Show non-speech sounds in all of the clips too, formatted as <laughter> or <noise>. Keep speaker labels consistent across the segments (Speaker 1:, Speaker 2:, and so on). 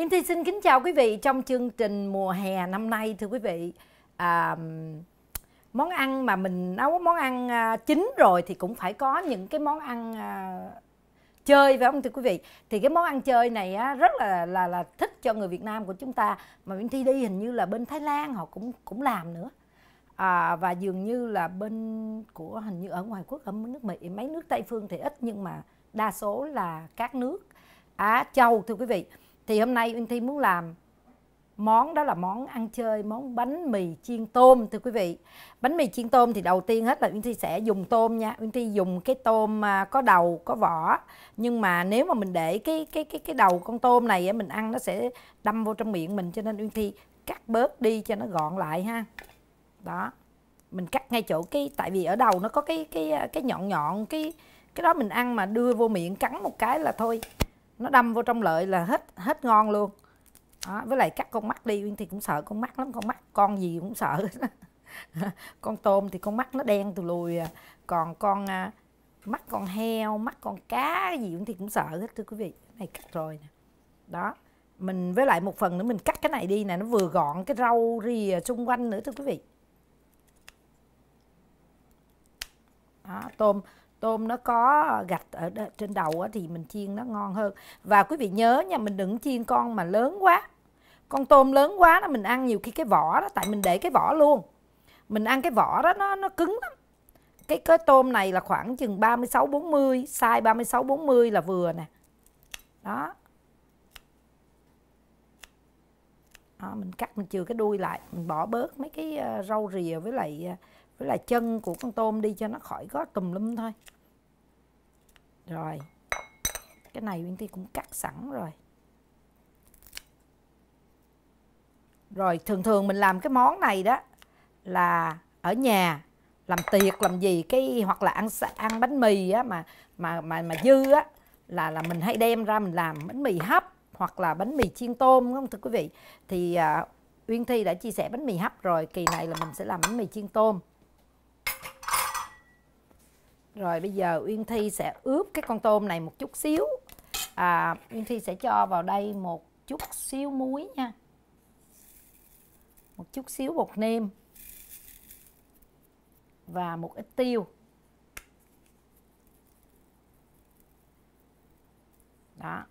Speaker 1: Em Thi xin kính chào quý vị trong chương trình mùa hè năm nay thưa quý vị. À, món ăn mà mình nấu món ăn à, chính rồi thì cũng phải có những cái món ăn à, chơi phải không thưa quý vị? Thì cái món ăn chơi này á, rất là là là thích cho người Việt Nam của chúng ta. Mà em Thi đi hình như là bên Thái Lan họ cũng cũng làm nữa. À, và dường như là bên của hình như ở ngoài quốc ở nước Mỹ mấy nước Tây phương thì ít nhưng mà đa số là các nước Á Châu thưa quý vị thì hôm nay Uyên Thi muốn làm món, đó là món ăn chơi, món bánh mì chiên tôm, thưa quý vị. Bánh mì chiên tôm thì đầu tiên hết là Uyên Thi sẽ dùng tôm nha. Uyên Thi dùng cái tôm à, có đầu, có vỏ. Nhưng mà nếu mà mình để cái cái cái cái đầu con tôm này mình ăn nó sẽ đâm vô trong miệng mình, cho nên Uyên Thi cắt bớt đi cho nó gọn lại ha. Đó, mình cắt ngay chỗ cái, tại vì ở đầu nó có cái cái à, cái nhọn nhọn, cái cái đó mình ăn mà đưa vô miệng cắn một cái là thôi nó đâm vô trong lợi là hết hết ngon luôn. Đó, với lại cắt con mắt đi Uyên thì cũng sợ con mắt lắm con mắt con gì cũng sợ. <laughs> Con tôm thì con mắt nó đen từ lùi à. còn con à, mắt con heo mắt con cá gì cũng thì cũng sợ hết thưa quý vị. Cái này cắt rồi nè. Đó mình với lại một phần nữa mình cắt cái này đi nè nó vừa gọn cái rau rìa à xung quanh nữa thưa quý vị. Đó, tôm tôm nó có ờ, gạch ở trên đầu thì mình chiên nó ngon hơn. Và quý vị nhớ nha mình đừng chiên con mà lớn quá. Con tôm lớn quá nó mình ăn nhiều khi cái vỏ đó tại mình để cái vỏ luôn. Mình ăn cái vỏ đó nó nó cứng lắm. Cái cái tôm này là khoảng chừng 36 40 size 36 40 là vừa nè. Đó. Đó, mình cắt mình chừa cái đuôi lại mình bỏ bớt mấy cái ờ, rau rìa với lại ờ, với là chân của con tôm đi cho nó khỏi có tùm lum thôi. Rồi. Cái này Uyên Ti cũng cắt sẵn rồi. Rồi thường thường mình làm cái món này đó là ở nhà làm tiệc làm gì cái hoặc là ăn ăn bánh mì á mà mà mà mà dư á là là mình hay đem ra mình làm bánh mì hấp hoặc là bánh mì chiên tôm đúng không thưa quý vị? Thì uh, Uyên Thi đã chia sẻ bánh mì hấp rồi kỳ này là mình sẽ làm bánh mì chiên tôm rồi bây giờ Uyên Thi sẽ ướp cái con tôm này một chút xíu. À, Uyên Thi sẽ cho vào đây một chút xíu muối nha. Một chút xíu bột nêm. Và một ít tiêu. Đó.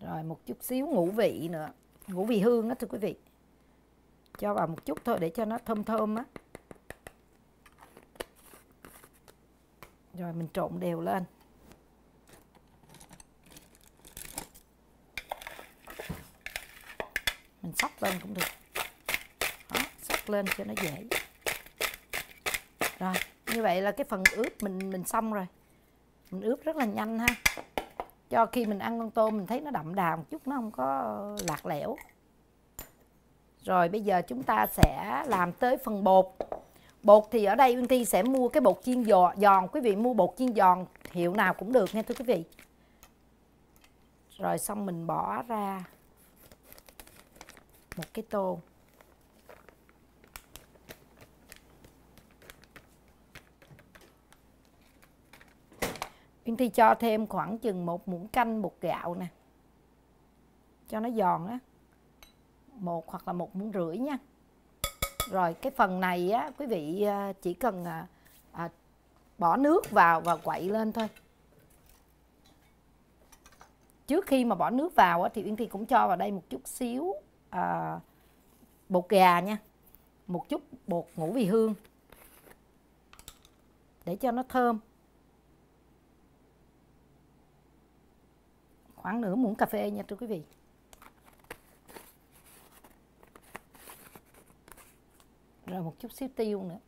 Speaker 1: Rồi một chút xíu ngũ vị nữa. Ngũ vị hương đó thưa quý vị. Cho vào một chút thôi để cho nó thơm thơm á. Rồi mình trộn đều lên. Mình sóc lên cũng được. Đó, sóc lên cho nó dễ. Rồi như vậy là cái phần ướp mình mình xong rồi. Mình ướp rất là nhanh ha. Cho khi mình ăn con tôm mình thấy nó đậm đà một chút nó không có lạc lẽo. Rồi bây giờ chúng ta sẽ làm tới phần bột. Bột thì ở đây Uyên Ti sẽ mua cái bột chiên giò, giòn. Quý vị mua bột chiên giòn, hiệu nào cũng được nha, thưa quý vị. Rồi xong mình bỏ ra một cái tô. Uyên Thi cho thêm khoảng chừng một muỗng canh bột gạo nè. Cho nó giòn á. Một hoặc là một muỗng rưỡi nha rồi cái phần này á quý vị à, chỉ cần à, à, bỏ nước vào và quậy lên thôi. Trước khi mà bỏ nước vào á, thì Uyên Thi cũng cho vào đây một chút xíu à, bột gà nha. Một chút bột ngũ vị hương. Để cho nó thơm. Khoảng nửa muỗng cà phê nha thưa quý vị. Rồi một chút xíu tiêu nữa.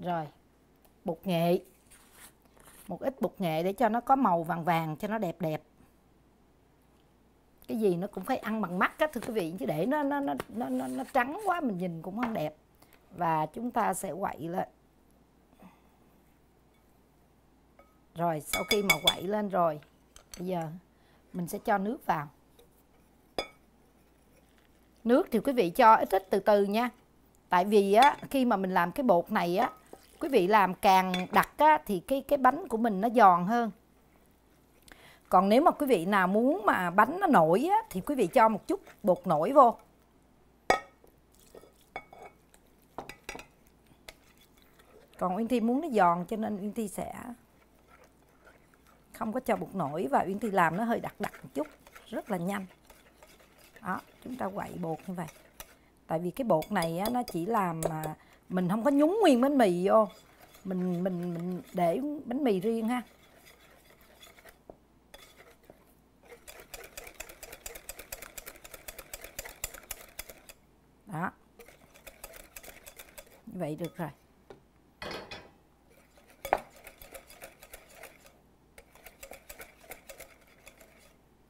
Speaker 1: Rồi bột nghệ. Một ít bột nghệ để cho nó có màu vàng vàng cho nó đẹp đẹp. Cái gì nó cũng phải ăn bằng mắt á thưa quý vị chứ để nó nó nó nó nó, nó trắng quá mình nhìn cũng không đẹp. Và chúng ta sẽ quậy lên. Rồi sau khi mà quậy lên rồi bây giờ mình sẽ cho nước vào nước thì quý vị cho ít ít từ từ nha. Tại vì á khi mà mình làm cái bột này á quý vị làm càng đặc á, thì cái cái bánh của mình nó giòn hơn. Còn nếu mà quý vị nào muốn mà bánh nó nổi á, thì quý vị cho một chút bột nổi vô. Còn Uyên Thi muốn nó giòn cho nên Uyên Thi sẽ không có cho bột nổi và Uyên Thi làm nó hơi đặc đặc một chút rất là nhanh. Đó chúng ta quậy bột như vậy. Tại vì cái bột này á, nó chỉ làm mà mình không có nhúng nguyên bánh mì vô. Mình mình mình để bánh mì riêng ha. Đó. Như vậy được rồi.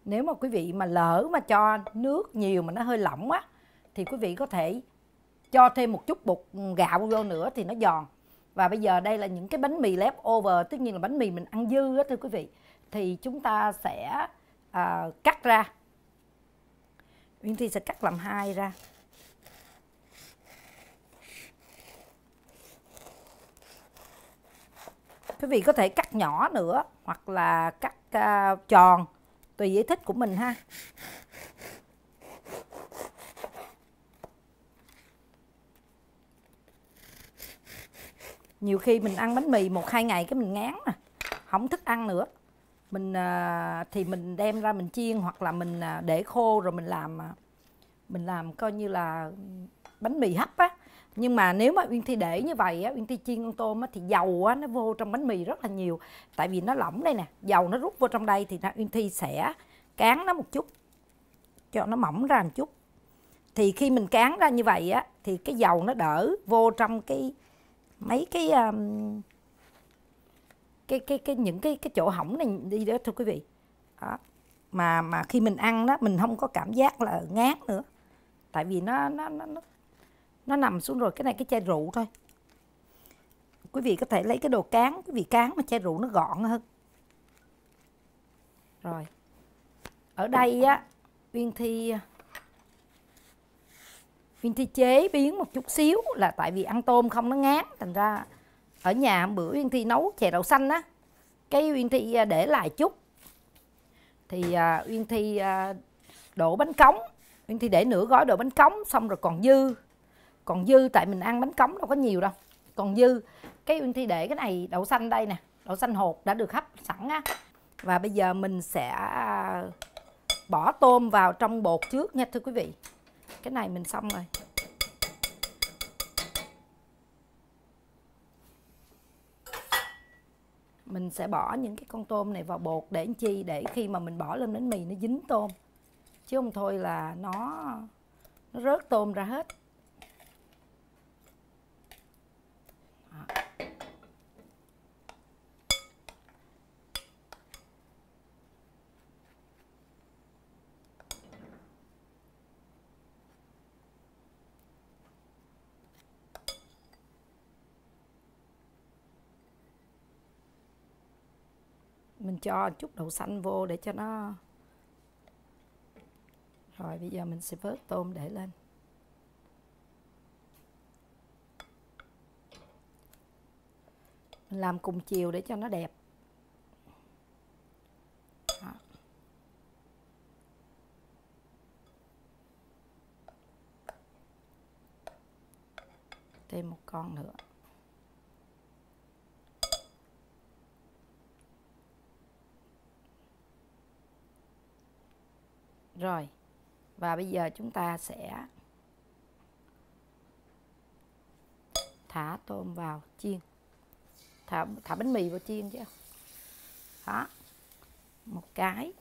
Speaker 1: Nếu mà quý vị mà lỡ mà cho nước nhiều mà nó hơi lỏng á thì quý vị có thể cho thêm một chút bột ừ, gạo vô nữa thì nó giòn. Và bây giờ đây là những cái bánh mì lép over tất nhiên là bánh mì mình ăn dư á thưa quý vị. Thì chúng ta sẽ à, cắt ra. Uyên Thi sẽ cắt làm hai ra. Quý vị có thể cắt nhỏ nữa hoặc là cắt uh, tròn tùy giải thích của mình ha. Nhiều khi mình ăn bánh mì một, hai ngày cái mình ngán mà không thích ăn nữa. Mình à, thì mình đem ra mình chiên hoặc là mình à, để khô rồi mình làm à, mình làm coi như là bánh mì hấp á nhưng mà nếu mà uyên thi để như vậy á uyên thi chiên con tôm á thì dầu á nó vô trong bánh mì rất là nhiều. Tại vì nó lỏng đây nè dầu nó rút vô trong đây thì uyên thi sẽ cán nó một chút cho nó mỏng ra một chút. Thì khi mình cán ra như vậy á thì cái dầu nó đỡ vô trong cái mấy cái um, cái cái cái những cái cái chỗ hỏng này đi đó thưa quý vị. Đó. mà mà khi mình ăn đó mình không có cảm giác là ngát nữa. Tại vì nó nó nó nó, nó nằm xuống rồi cái này cái chai rượu thôi. Quý vị có thể lấy cái đồ cán quý vị cán mà chai rượu nó gọn hơn. Rồi. Ở đây á uyên thi uyên thi chế biến một chút xíu là tại vì ăn tôm không nó ngán. Thành ra ở nhà bữa uyên thi nấu chè đậu xanh á cái uyên thi à, để lại chút. Thì uh, uyên thi uh, đổ bánh cống. Uyên thi để nửa gói đổ bánh cống xong rồi còn dư còn dư tại mình ăn bánh cống đâu có nhiều đâu. Còn dư, cái uyên thi để cái này, đậu xanh đây nè, đậu xanh hột đã được hấp sẵn á. Và bây giờ mình sẽ à, bỏ tôm vào trong bột trước nha, thưa quý vị. Cái này mình xong rồi. Mình sẽ bỏ những cái con tôm này vào bột để làm chi? Để khi mà mình bỏ lên bánh mì nó dính tôm. Chứ không thôi là nó nó rớt tôm ra hết mình cho chút đậu xanh vô để cho nó. Rồi, bây giờ mình sẽ vớt tôm để lên. Mình làm cùng chiều để cho nó đẹp. Đó. thêm một con nữa. Rồi. Và bây giờ chúng ta sẽ thả tôm vào chiên. Thả thả bánh mì vào chiên chứ. Đó. Một cái.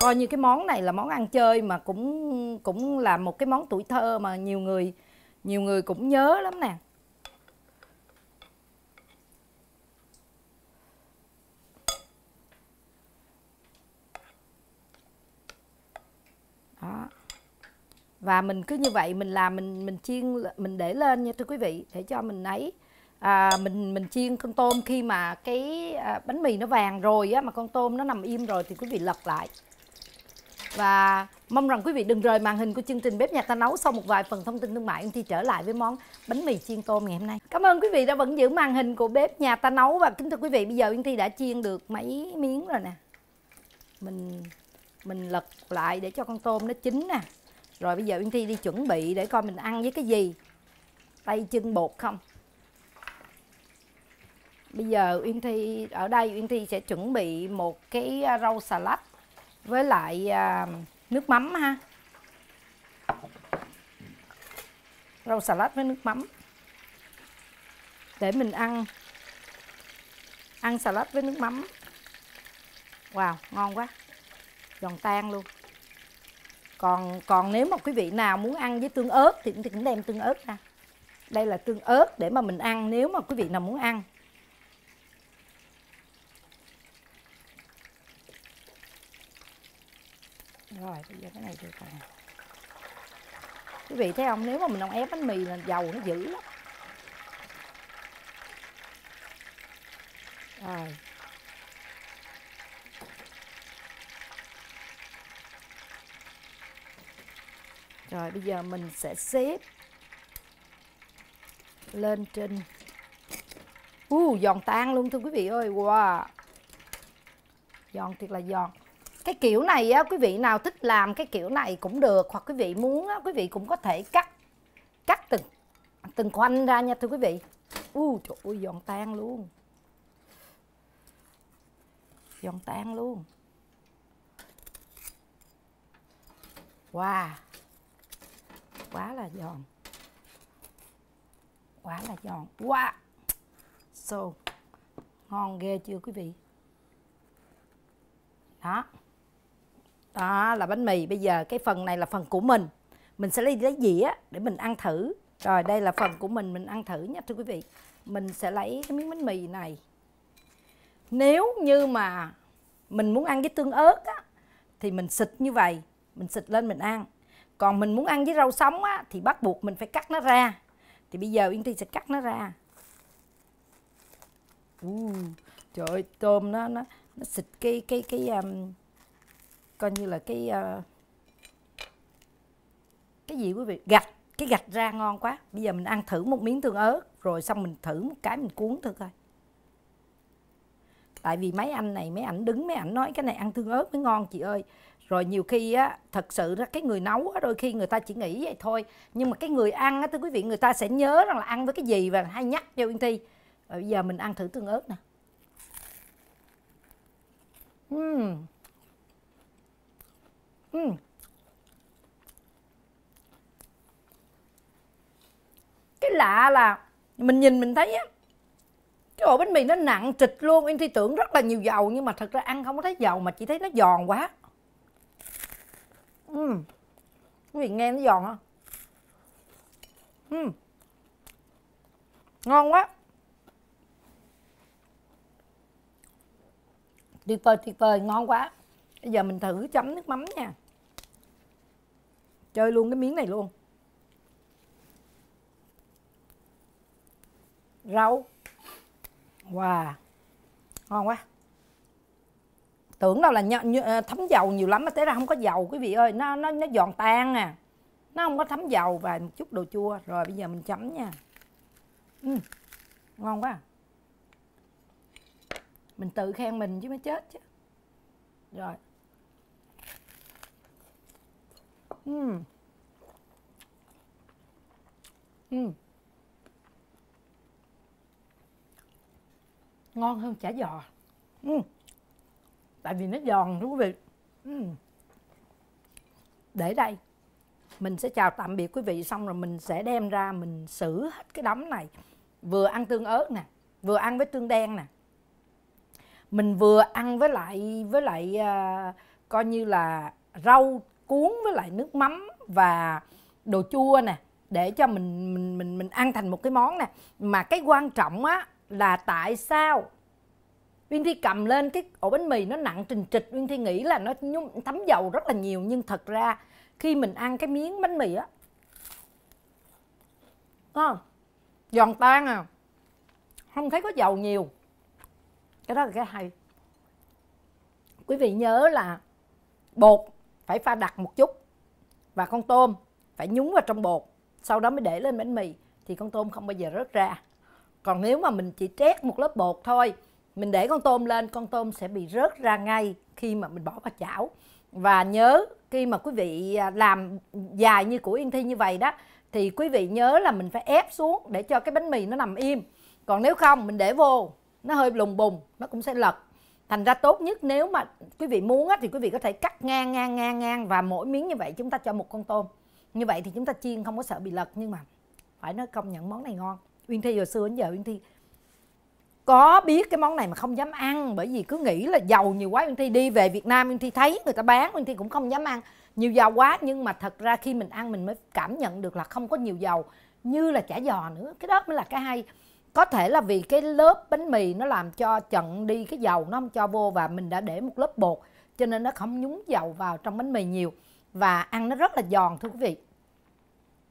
Speaker 1: Coi như cái món này là món ăn chơi mà cũng cũng là một cái món tuổi thơ mà nhiều người nhiều người cũng nhớ lắm nè. Và mình cứ như vậy mình làm mình mình chiên mình để lên nha thưa quý vị để cho mình ấy. À, mình mình chiên con tôm khi mà cái à, bánh mì nó vàng rồi á mà con tôm nó nằm im rồi thì quý vị lật lại. Và mong rằng quý vị đừng rời màn hình của chương trình bếp nhà ta nấu sau một vài phần thông tin thương mại thì trở lại với món bánh mì chiên tôm ngày hôm nay. Cảm ơn quý vị đã vẫn giữ màn hình của bếp nhà ta nấu và kính thưa quý vị bây giờ Yên Thi đã chiên được mấy miếng rồi nè. Mình mình lật lại để cho con tôm nó chín nè rồi bây giờ Yên Thi đi chuẩn bị để coi mình ăn với cái gì. Tay chân bột không? Bây giờ Uyên Thi ở đây Uyên Thi sẽ chuẩn bị một cái à, rau xà lách với lại à, nước mắm ha. Rau xà lách với nước mắm. Để mình ăn. Ăn xà lách với nước mắm. Wow ngon quá. Giòn tan luôn còn còn nếu mà quý vị nào muốn ăn với tương ớt thì cũng đem tương ớt ra. Đây là tương ớt để mà mình ăn nếu mà quý vị nào muốn ăn. Rồi, bây giờ cái này được rồi. Quý vị thấy không? Nếu mà mình không ép bánh mì là dầu nó dữ lắm. Rồi. Rồi bây giờ mình sẽ xếp lên trên. U uh, giòn tan luôn thưa quý vị ơi. Wow. Giòn thiệt là giòn. Cái kiểu này á quý vị nào thích làm cái kiểu này cũng được hoặc quý vị muốn á quý vị cũng có thể cắt cắt từng từng khoanh ra nha thưa quý vị. U uh, trời ơi giòn tan luôn. Giòn tan luôn. Wow quá là giòn. Quá là giòn. Wow so, ngon ghê chưa quý vị? Đó. Đó là bánh mì. Bây giờ cái phần này là phần của mình. Mình sẽ lấy lấy dĩa để mình ăn thử. Rồi, đây là phần của mình. Mình ăn thử nha, thưa quý vị. Mình sẽ lấy cái miếng bánh mì này. Nếu như mà mình muốn ăn với tương ớt á, thì mình xịt như vậy. Mình xịt lên mình ăn còn mình muốn ăn với rau sống á thì bắt buộc mình phải cắt nó ra. Thì bây giờ Yên Thi sẽ cắt nó ra. Uh, trời ơi tôm nó nó nó xịt cái cái cái um, coi như là cái uh, cái gì quý vị? Gạch cái gạch ra ngon quá. Bây giờ mình ăn thử một miếng tương ớt rồi xong mình thử một cái mình cuốn thử coi tại vì mấy anh này, mấy ảnh đứng, mấy ảnh nói cái này ăn tương ớt mới ngon, chị ơi rồi nhiều khi á, thật sự ra cái người nấu á, đôi khi người ta chỉ nghĩ vậy thôi nhưng mà cái người ăn á, thưa quý vị, người ta sẽ nhớ rằng là ăn với cái gì và hay nhắc cho Uyên Thi rồi bây giờ mình ăn thử tương ớt nè uhm. Uhm. cái lạ là mình nhìn mình thấy á cái ổ bánh mì nó nặng trịch luôn, em Thi tưởng rất là nhiều dầu, nhưng mà thật ra ăn không có thấy dầu, mà chỉ thấy nó giòn quá. Uhm. quý vị nghe nó giòn không? Uhm. ngon quá. Tuyệt vời tuyệt vời, ngon quá. Bây giờ mình thử chấm nước mắm nha. Chơi luôn cái miếng này luôn. Rau wow. Ngon quá. Tưởng đâu là nh, nh, ờ, thấm dầu nhiều lắm mà té ra không có dầu quý vị ơi. Nó nó nó giòn tan à. Nó không có thấm dầu và một chút đồ chua. Rồi bây giờ mình chấm nha. Uhm, ngon quá. Mình tự khen mình chứ mới chết chứ. Rồi. Uhm. Uhm. Ngon hơn chả giò. Uhm tại vì nó giòn thú vị. Để đây mình sẽ chào tạm biệt quý vị xong rồi mình sẽ đem ra mình xử hết cái đống này. Vừa ăn tương ớt nè vừa ăn với tương đen nè. Mình vừa ăn với lại với lại uh, coi như là rau cuốn với lại nước mắm và đồ chua nè để cho mình mình mình mình ăn thành một cái món nè. Mà cái quan trọng á là tại sao? Uyên Thi cầm lên cái ổ bánh mì nó nặng trình trịch Uyên Thi nghĩ là nó nhung, thấm dầu rất là nhiều nhưng thật ra khi mình ăn cái miếng bánh mì á à, giòn tan à không thấy có dầu nhiều. Cái đó là cái hay. Quý vị nhớ là bột phải pha đặc một chút và con tôm phải nhúng vào trong bột sau đó mới để lên bánh mì thì con tôm không bao giờ rớt ra còn nếu mà mình chỉ trét một lớp bột thôi, mình để con tôm lên, con tôm sẽ bị rớt ra ngay khi mà mình bỏ vào chảo. Và nhớ khi mà quý vị à, làm dài như của Yên Thi như vậy đó, thì quý vị nhớ là mình phải ép xuống để cho cái bánh mì nó nằm im. Còn nếu không, mình để vô, nó hơi lùng bùng, nó cũng sẽ lật. Thành ra tốt nhất nếu mà quý vị muốn á, thì quý vị có thể cắt ngang ngang ngang ngang và mỗi miếng như vậy chúng ta cho một con tôm. Như vậy thì chúng ta chiên không có sợ bị lật, nhưng mà phải nói công nhận món này ngon. Uyên Thi hồi xưa đến giờ Uyên Thi có biết cái món này mà không dám ăn, bởi vì cứ nghĩ là giàu nhiều quá Uyên Thi đi về Việt Nam Uyên Thi thấy người ta bán, Uyên Thi cũng không dám ăn. Nhiều dầu quá nhưng mà thật ra khi mình ăn mình mới cảm nhận được là không có nhiều dầu như là chả giò nữa. Cái đó mới là cái hay. Có thể là vì cái lớp bánh mì nó làm cho chận đi, cái dầu nó không cho vô và mình đã để một lớp bột, cho nên nó không nhúng dầu vào trong bánh mì nhiều. Và ăn nó rất là giòn, thưa quý vị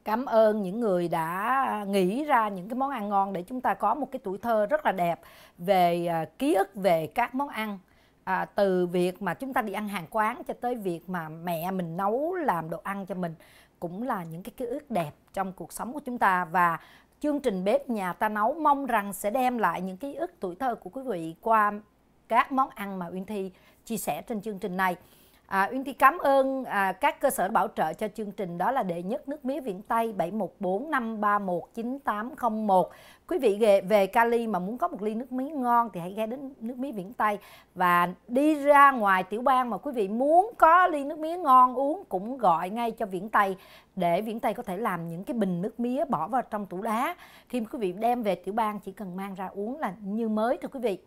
Speaker 1: cảm ơn những người đã nghĩ ra những cái món ăn ngon để chúng ta có một cái tuổi thơ rất là đẹp về à, ký ức về các món ăn à, từ việc mà chúng ta đi ăn hàng quán cho tới việc mà mẹ mình nấu làm đồ ăn cho mình cũng là những cái ký ức đẹp trong cuộc sống của chúng ta và chương trình bếp nhà ta nấu mong rằng sẽ đem lại những ký ức tuổi thơ của quý vị qua các món ăn mà Uyên Thi chia sẻ trên chương trình này. À, Uyên Thi cảm ơn à, các cơ sở bảo trợ cho chương trình đó là đệ nhất nước mía Viễn Tây 714 531 9801. Quý vị về, về Cali mà muốn có một ly nước mía ngon thì hãy ghé đến nước mía Viễn Tây và đi ra ngoài tiểu bang mà quý vị muốn có ly nước mía ngon uống cũng gọi ngay cho Viễn Tây để Viễn Tây có thể làm những cái bình nước mía bỏ vào trong tủ đá. Khi quý vị đem về tiểu bang chỉ cần mang ra uống là như mới thưa quý vị.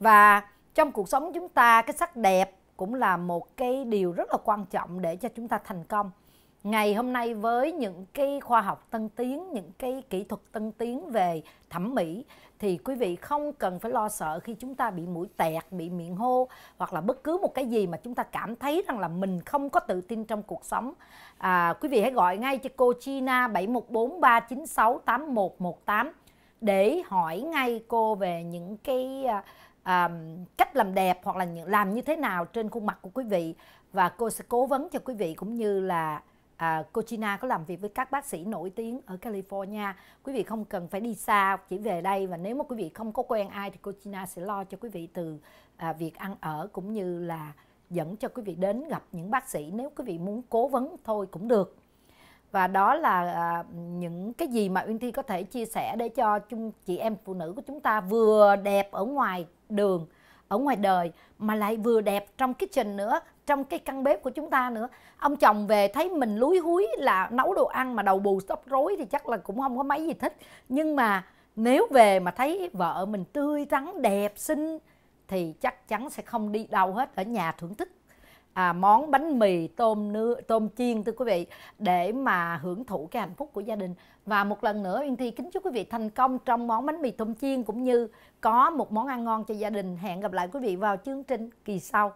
Speaker 1: Và trong cuộc sống chúng ta cái sắc đẹp cũng là một cái điều rất là quan trọng để cho chúng ta thành công. Ngày hôm nay với những cái khoa học tân tiến những cái kỹ thuật tân tiến về thẩm mỹ thì quý vị không cần phải lo sợ khi chúng ta bị mũi tẹt bị miệng hô hoặc là bất cứ một cái gì mà chúng ta cảm thấy rằng là mình không có tự tin trong cuộc sống. À, quý vị hãy gọi ngay cho cô China 714 396 8118 để hỏi ngay cô về những cái à, à, cách làm đẹp hoặc là làm như thế nào trên khuôn mặt của quý vị. Và cô sẽ cố vấn cho quý vị cũng như là à, cô China có làm việc với các bác sĩ nổi tiếng ở California. Quý vị không cần phải đi xa chỉ về đây. Và nếu mà quý vị không có quen ai thì cô China sẽ lo cho quý vị từ à, việc ăn ở cũng như là dẫn cho quý vị đến gặp những bác sĩ. Nếu quý vị muốn cố vấn thôi cũng được và đó là à, những cái gì mà Uyên Thi có thể chia sẻ để cho chung chị em phụ nữ của chúng ta vừa đẹp ở ngoài đường ở ngoài đời mà lại vừa đẹp trong kitchen nữa trong cái căn bếp của chúng ta nữa. Ông chồng về thấy mình lúi húi là nấu đồ ăn mà đầu bù tóc rối thì chắc là cũng không có mấy gì thích. Nhưng mà nếu về mà thấy vợ mình tươi tắn đẹp xinh thì chắc chắn sẽ không đi đâu hết ở nhà thưởng thức à, món bánh mì tôm nưa tôm chiên thưa quý vị để mà hưởng thụ cái hạnh phúc của gia đình. Và một lần nữa Uyên Thi kính chúc quý vị thành công trong món bánh mì tôm chiên cũng như có một món ăn ngon cho gia đình. Hẹn gặp lại quý vị vào chương trình kỳ sau.